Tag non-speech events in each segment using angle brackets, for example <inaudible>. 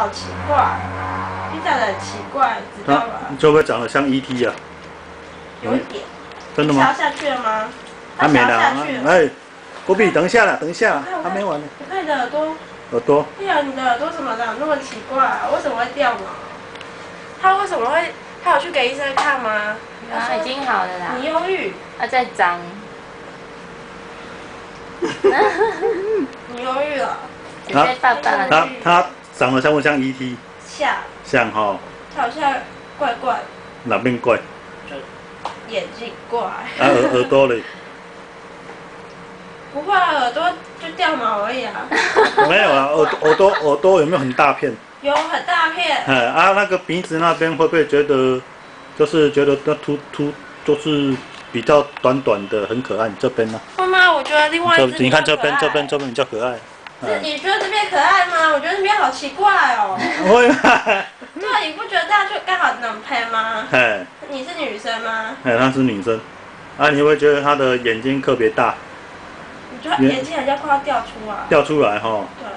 好奇怪，你长得很奇怪，知道它吗？会不会长得像 ET 啊？有一点。真的吗？你想要下去了吗？他还没呢。下去。哎，郭比，等一下啦，等一下还没完呢。我看你的耳朵，耳朵，对啊，你的耳朵怎么长那么奇怪、啊？为什么会掉毛？他为什么会？他有去给医生看吗？啊，已经好了啦你，忧郁，他在长，<laughs> 你忧郁了，直接爸爸啊它它长得像不像 ET？像像哈，他好像怪怪，哪边怪？就眼睛怪，啊耳耳朵嘞？不会啊，耳朵就掉毛而已啊，<laughs> 没有啊，耳耳朵耳朵有没有很大片？有很大片，哎啊，那个鼻子那边会不会觉得，就是觉得那突突就是比较短短的，很可爱？你这边呢？妈妈？我觉得另外一只你看这边这边这边比较可爱。是你觉得这边可爱吗？我觉得这边好奇怪哦。会吗？对啊，你不觉得这样就刚好能配吗？哎你是女生吗？哎，她是女生，啊，你会觉得她的眼睛特别大，你觉得眼睛好像快要掉出来？掉出来哈？对，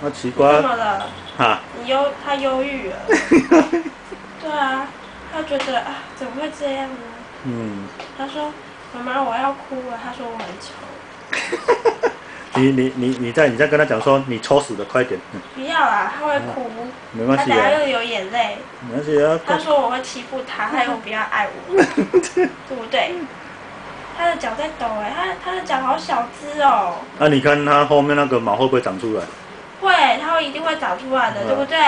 那奇怪怎怪么了？哈，你忧，她忧郁了。<laughs> 对啊，她觉得啊，怎么会这样呢？嗯，她说：“妈妈，我要哭了。”她说我很丑。<laughs> 你你你你再你再跟他讲说，你抽死的快点，嗯不要啦，他会哭，没关系啊，他等下又有眼泪。没关系啊，他说我会欺负他，<laughs> 他又不要爱我，<laughs> 对不对？他的脚在抖哎、他他的脚好小只哦。啊，你看他后面那个毛会不会长出来？会，他会一定会长出来的，嗯对不对？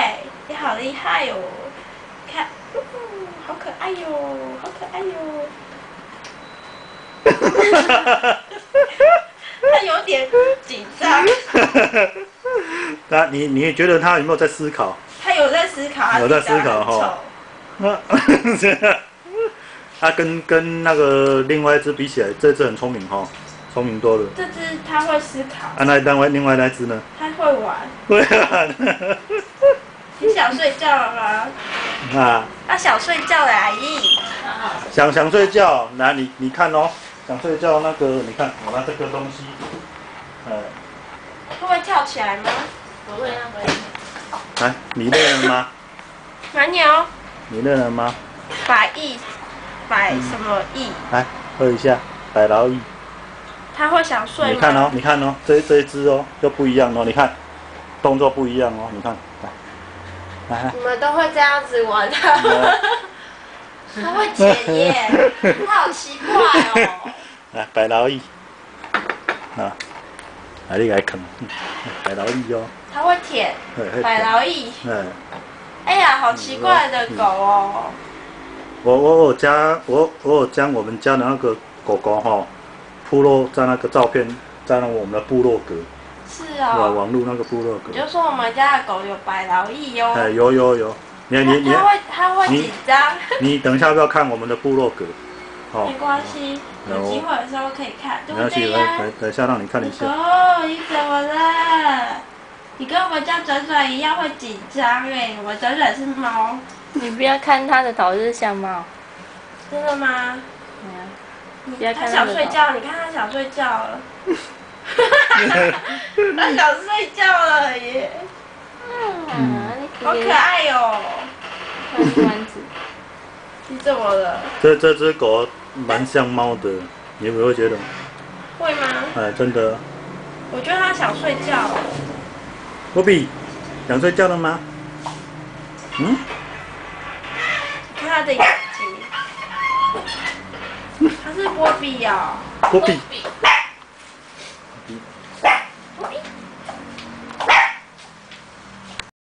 你好厉害哟、看，好可爱哟、好可爱哟、<laughs> 他有点 <laughs> 那你你觉得他有没有在思考？他有在思考，他有在思考很哈丑 <laughs> 那它跟跟那个另外一只比起来，这只很聪明哈，聪明多了。这只他会思考，啊，那另外另外那只呢？他会玩。<laughs> 会玩，你想睡觉了吗？啊，他想睡觉了，阿姨。想想睡觉，来你你看哦，想睡觉那个，你看我拿这个东西，呃，会不会跳起来吗？不会不会，来，你累了吗？蛮牛，你累了吗？百亿，百什么亿？来喝一下百劳益，他会想睡吗？你看哦，你看哦，这这一只哦又不一样哦，你看动作不一样哦，你看，来。你们都会这样子玩的。哦他会舔耶，他 <laughs> 好奇怪哦。来，百劳益，啊，来你来啃，嗯百劳益哦，他会舔嘿嘿百劳益，哎，哎呀，好奇怪的狗哦。我我我家我我有将我们家的那个狗狗哈，铺落在那个照片，在那我们的部落格，是啊哦，网络那个部落格。你，就说我们家的狗有百劳役哦。哎，有有有，你你你它它会它会紧张，你等一下要不要看我们的部落格？哦。没，关系，有机会的时候可以看，对不对呀？等等一下让你看一下，哦，你怎么了？你跟我们家转转一样会紧张哎，我们转转是猫，你不要看它的头就是像猫，真的吗？不要他看它，想睡觉，你看它想睡觉了，<laughs> 它想睡觉了耶，嗯，好可爱哟、看丸子，你怎么了？这这只狗蛮像猫的，你有没有觉得？会吗？哎，真的，我觉得它想睡觉，波比，想睡觉了吗？嗯，看它的眼睛，它是波比哦，波比，